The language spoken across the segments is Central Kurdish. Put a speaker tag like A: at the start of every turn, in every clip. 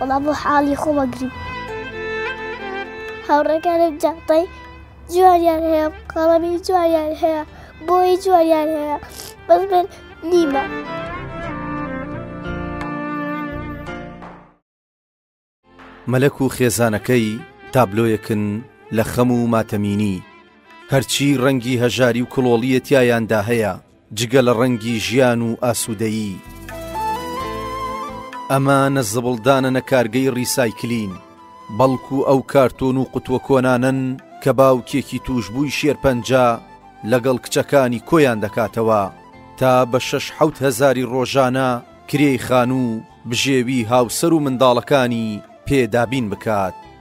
A: وەڵا بۆ حاڵی خۆمە گریم هاوڕێکانم جاتای جواریان هەیە قەڵەمی جواریان هەیە بۆی جواریان هەیە بەس من نیمە.
B: مەلەک و خێزانەکەی تابلۆیەکن لە خەم و ماتەمینی هەرچی ڕەنگی هەژاری و کڵۆڵیەتیایاندا هەیە جگە لە ڕەنگی ژیان و ئاسوودەیی، ئەمە نە زبڵدانە نە کارگەی ڕیسایکلین، بەڵکو ئەو کارتۆن و قوتووە کۆنانەن کە باوکێکی تووشبووی شێرپەنجە لەگەڵ کچەکانی کۆیان دەکاتەوە تا بە شەش حەوت هەزاری ڕۆژانە کرێی خانوو و بژێوی هاوسەر و منداڵەکانی
A: پێ دابین بکات.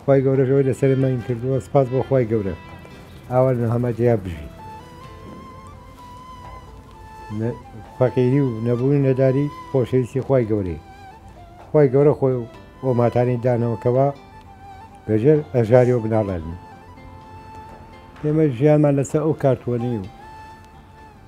A: خوای گەورە ژەوەی لەسەر
B: ماین کردووە
C: سپاس بۆ خوای گەورە ئاوان هەمەجیا بژی فەقیری و نەبوونی نەداری خۆشەویستی خوای گەورەی خوای گەورە خۆی و بۆ ماتانی دانەوەکەوە بەژێر ئەژاری و بناڵێنی ئێمە ژیانمان لەسەر ئەو کارتوەنی و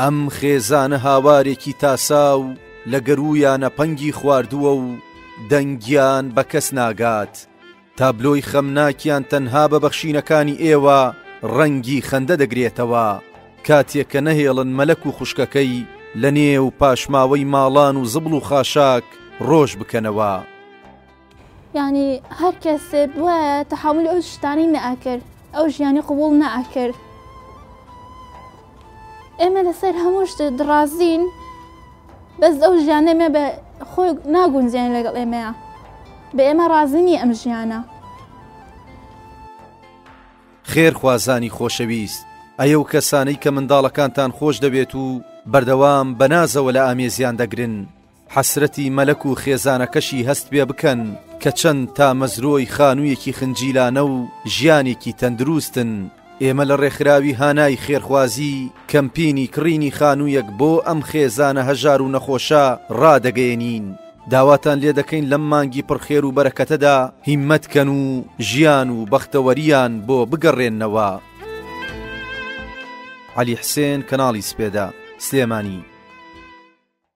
B: ئەم خێزانە هاوارێکی تاسا و لە گەروویانە پەنگی خواردووە و دەنگیان بە کەس ناگات، تابلۆی خەمناکیان تەنها بە بەخشینەکانی ئێوە ڕەنگی خەندە دەگرێتەوە، کاتێک کە نەهێڵن مەلەک و خوشکەکەی لە نێو پاشماوەی ماڵان و زبڵ و خاشاک ڕۆژ بکەنەوە.
D: یانی هەر کەسێ بوایە تەحمل ئەو شتانی نەئەکرد ئەو ژیانی قوبول نەئەکرد ئێمە لەسەر هەموو شت دڕازین بەس ئەو ژیانە مێ بە خۆی ناگونجێن لەگەڵ ئێمەیە بە ئێمە ڕازنی ئەم ژیانە
B: خێرخوازانی خۆشەویست ئەیە و کەسانەی کە منداڵەکانتان خۆش دەوێت و بەردەوام بە نازەوە لە ئامێزیان دەگرن حەسرەتی مەلەک و خێزانەکەشی هەست پێ بکەن کە چەند تامەزرۆی خانوویەکی خنجیلانە و ژیانێکی تەندرووستن، ئێمە لە ڕێکخراوی هانای خێرخوازی کەمپینی کڕینی خانوویەک بۆ ئەم خێزانە هەژار و نەخۆشە ڕادەگەیەنین، داواتان لێ دەکەین لەم مانگی پڕ خێر و بەرەکەتەدا هیممەت کەن و ژیان و بەختەوەرییان بۆ بگەڕێننەوە. عەلی حسێن، کەناڵی سپێدە، سلێمانی.